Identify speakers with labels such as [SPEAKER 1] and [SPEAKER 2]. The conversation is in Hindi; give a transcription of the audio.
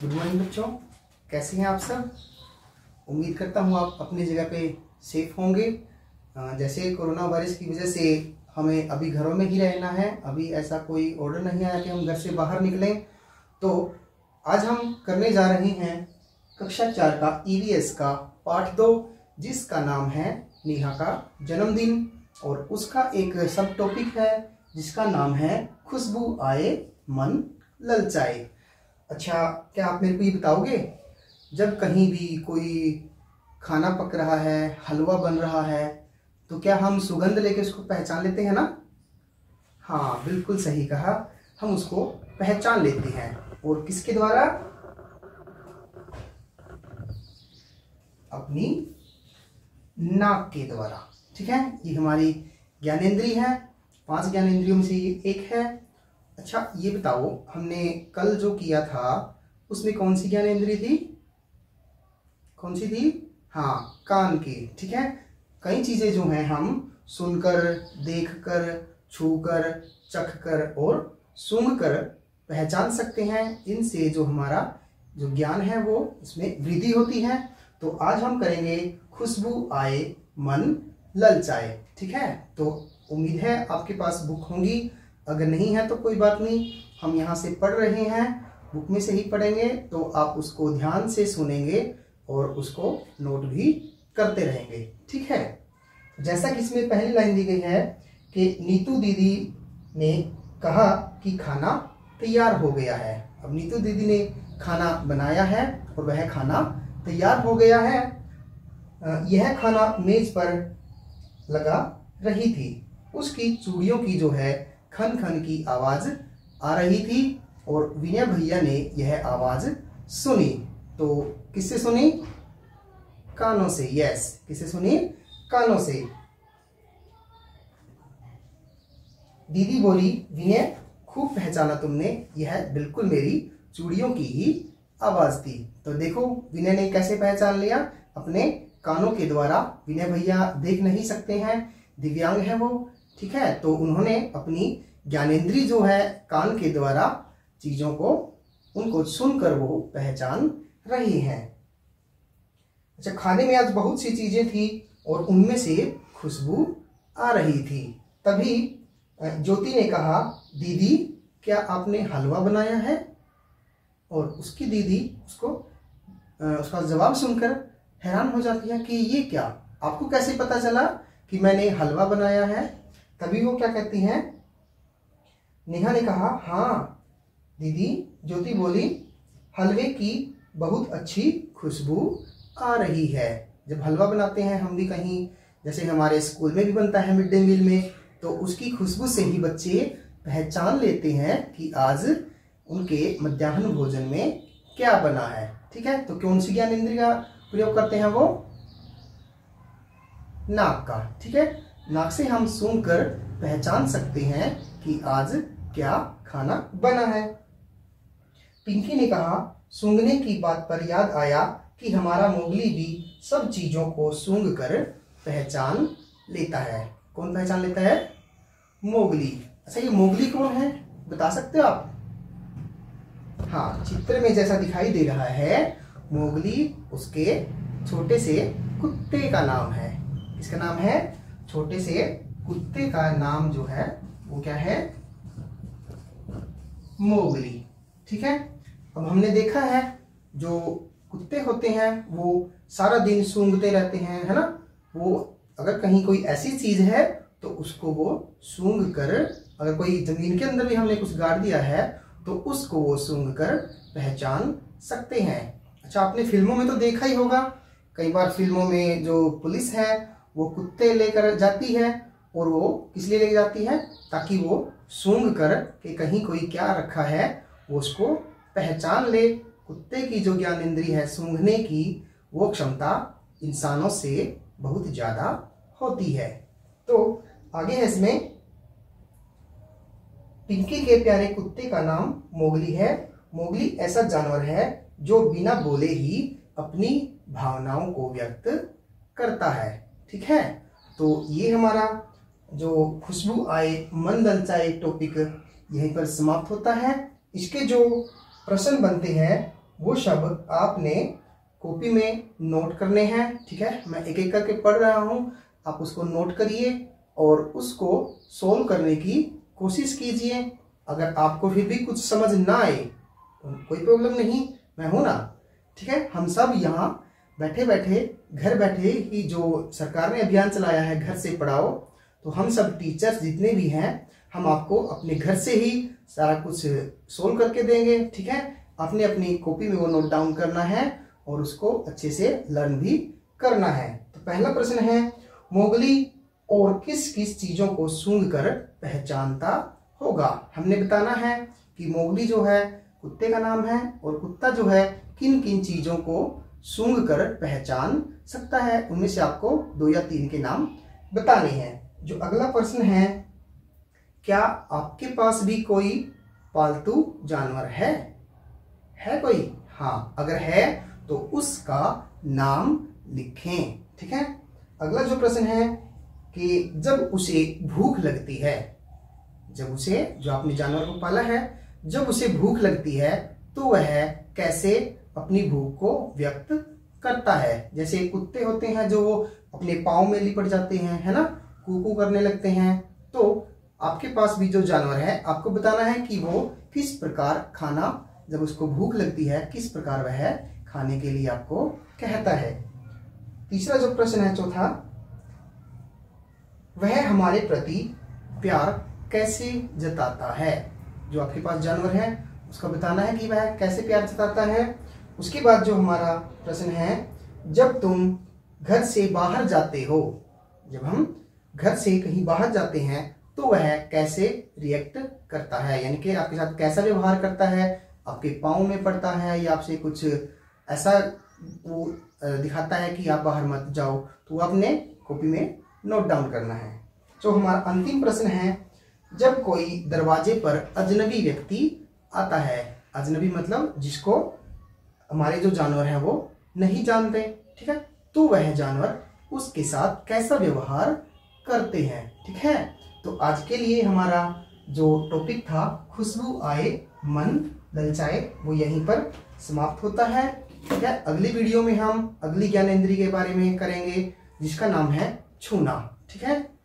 [SPEAKER 1] गुड मॉर्निंग बच्चों। कैसे हैं आप सब? उम्मीद करता हूँ आप अपनी जगह पे सेफ़ होंगे। जैसे कोरोना वायरस की वजह से हमें अभी घरों में ही रहना है, अभी ऐसा कोई ऑर्डर नहीं आया कि हम घर से बाहर निकलें। तो आज हम करने जा रहे हैं कक्षा चार का ईवीएस का पाठ दो, जिसका नाम है नेहा का जन्मदिन। और उसका एक सब टॉपिक है, जिसका नाम है खुशबू आए, मन ललचाए। अच्छा क्या आप मेरे को ये बताओगे? जब कहीं भी कोई खाना पक रहा है, हलवा बन रहा है तो क्या हम सुगंध लेके उसको पहचान लेते हैं ना? हाँ बिल्कुल सही कहा। हम उसको पहचान लेते हैं। और किसके द्वारा? अपनी नाक के द्वारा। ठीक है? ये हमारी ज्ञानेंद्री है। पाँच ज्ञानेंद्रियों में से ये एक है। अच्छा ये बताओ, हमने कल जो किया था, उसमें कौन सी ज्ञानेंद्री थी? कौन सी थी? हाँ कान की, ठीक है? कई चीज़ें जो हैं हम, सुनकर, देखकर, छूकर, चखकर और सूंघकर पहचान सकते हैं। इनसे जो हमारा जो ज्ञान है, वो इसमें वृद्धि होती है। तो आज हम करेंगे खुशबू आए, मन ललचाए, ठीक है? तो उम्मीद है आपके पास बुक होंगी। अगर नहीं है तो कोई बात नहीं, हम यहाँ से पढ़ रहे हैं, बुक में से ही पढ़ेंगे तो आप उसको ध्यान से सुनेंगे और उसको नोट भी करते रहेंगे। ठीक है? जैसा कि इसमें पहली लाइन दी गई है कि नीतू दीदी ने कहा कि खाना तैयार हो गया है। अब नीतू दीदी ने खाना बनाया है और वह खाना तैयार हो गया है। यह खाना मेज पर लगा रही थी। उसकी चूड़ियों की जो है खन खन की आवाज़ आ रही थी और विनय भैया ने यह आवाज़ सुनी। तो किससे सुनी? कानों से यस किससे सुनी? कानों से। दीदी बोली, विनय, खूब पहचाना तुमने। यह बिल्कुल मेरी चूड़ियों की ही आवाज़ थी। तो देखो, विनय ने कैसे पहचान लिया? अपने कानों के द्वारा विनय भैया देख नहीं सकते हैं। दिव्यांग है वो, ठीक है? तो उन्होंने अपनी ज्ञानेंद्री जो है कान के द्वारा चीज़ों को, उनको सुनकर वो पहचान रही हैं। अच्छा खाने में आज बहुत सी चीज़ें थी और उनमें से खुशबू आ रही थी। तभी ज्योति ने कहा, दीदी, क्या आपने हलवा बनाया है? और उसकी दीदी उसको उसका जवाब सुनकर हैरान हो जाती है कि ये क्या? आपको कैसे पता चला कि मैंने हलवा बनाया है? तभी वो क्या कहती हैं? नेहा ने कहा हाँ दीदी। ज्योति बोली, हलवे की बहुत अच्छी खुशबू आ रही है। जब हलवा बनाते हैं हम भी कहीं, जैसे हमारे स्कूल में भी बनता है मिड डे मील में तो उसकी खुशबू से ही बच्चे पहचान लेते हैं कि आज उनके मध्याह्न भोजन में क्या बना है। ठीक है? तो कौन सी ज्ञान इंद्रिय का प्रयोग करते हैं वो? नाक का। ठीक है? नाक से हम सूंघ कर पहचान सकते हैं कि आज क्या खाना बना है? पिंकी ने कहा, सूंघने की बात पर याद आया कि हमारा मोगली भी सब चीज़ों को सूंघ कर पहचान लेता है। कौन पहचान लेता है? मोगली। अच्छा ये मोगली कौन है? बता सकते हो आप? हाँ चित्र में जैसा दिखाई दे रहा है, मोगली उसके छोटे से कुत्ते का नाम है। इसका नाम है? छोटे से कुत्ते का नाम जो है, वो क्या है? मोगली। ठीक है? अब हमने देखा है, जो कुत्ते होते हैं, वो सारा दिन सूंघते रहते हैं, है ना? वो अगर कहीं कोई ऐसी चीज़ है तो उसको वो सूंघ कर, अगर कोई ज़मीन के अंदर भी हमने कुछ गाड़ दिया है तो उसको वो सूंघ कर पहचान सकते हैं। अच्छा आपने फ़िल्मों में तो देखा ही होगा, कई बार फ़िल्मों में जो पुलिस है, वो कुत्ते लेकर जाती है, और वो किस लिए लेकर जाती है? ताकि वो सूंघ कर कि कहीं कोई क्या रखा है वो उसको पहचान ले। कुत्ते की जो ज्ञान इंद्री है सूंघने की, वो क्षमता इंसानों से बहुत ज़्यादा होती है। तो आगे है इसमें, पिंकी के प्यारे कुत्ते का नाम मोगली है। मोगली ऐसा जानवर है जो बिना बोले ही अपनी भावनाओं को व्यक्त करता है। ठीक है? तो ये हमारा जो खुशबू आए, मन ललचाए टॉपिक यहीं पर समाप्त होता है। इसके जो प्रश्न बनते हैं, वो शब्द आपने कॉपी में नोट करने हैं, ठीक है? मैं एक एक करके पढ़ रहा हूँ। आप उसको नोट करिए और उसको सोल्व करने की कोशिश कीजिए। अगर आपको फिर भी कुछ समझ ना आए तो कोई प्रॉब्लम नहीं, मैं हूँ ना, ठीक है? हम सब यहाँ बैठे बैठे घर बैठे ही जो सरकार ने अभियान चलाया है, घर से पढ़ाओ तो हम सब टीचर्स जितने भी हैं, हम आपको अपने घर से ही सारा कुछ सोल्व करके देंगे, ठीक है? अपने अपनी कॉपी में वो नोट डाउन करना है और उसको अच्छे से लर्न भी करना है। तो पहला प्रश्न है, मोगली और किस किस चीज़ों को सूंघ कर पहचानता होगा? हमने बताना है कि मोगली जो है, कुत्ते का नाम है और कुत्ता जो है, किन किन चीज़ों को सूंघ कर पहचान सकता है? उनमें से आपको दो या तीन के नाम बताने हैं। जो अगला प्रश्न है, क्या आपके पास भी कोई पालतू जानवर है? है कोई? हाँ अगर है तो उसका नाम लिखें, ठीक है? अगला जो प्रश्न है कि जब उसे भूख लगती है, जब उसे, जो आपने जानवर को पाला है, जब उसे भूख लगती है तो वह कैसे अपनी भूख को व्यक्त करता है? जैसे कुत्ते होते हैं जो वो अपने पाँव में लिपट जाते हैं, है ना? कुकू करने लगते हैं। तो आपके पास भी जो जानवर है, आपको बताना है कि वो किस प्रकार खाना, जब उसको भूख लगती है, किस प्रकार वह खाने के लिए आपको कहता है। तीसरा जो प्रश्न है, चौथा, वह हमारे प्रति प्यार कैसे जताता है? जो आपके पास जानवर है, उसका बताना है कि वह कैसे प्यार जताता है। उसके बाद जो हमारा प्रश्न है, जब तुम घर से बाहर जाते हो, जब हम घर से कहीं बाहर जाते हैं तो वह कैसे रिएक्ट करता है? यानी कि आपके साथ कैसा व्यवहार करता है? आपके पाँव में पड़ता है या आपसे कुछ ऐसा वो दिखाता है कि आप बाहर मत जाओ तो आपने कॉपी में नोट डाउन करना है। जो हमारा अंतिम प्रश्न है, जब कोई दरवाजे पर अजनबी व्यक्ति आता है, अजनबी मतलब जिसको हमारे जो जानवर हैं वो नहीं जानते, ठीक है? तो वह जानवर उसके साथ कैसा व्यवहार करते हैं, ठीक है? तो आज के लिए हमारा जो टॉपिक था, खुशबू आए, मन ललचाए, वो यहीं पर समाप्त होता है, ठीक है? अगली वीडियो में हम अगली ज्ञानेन्द्रीय के बारे में करेंगे, जिसका नाम है छूना, ठीक है?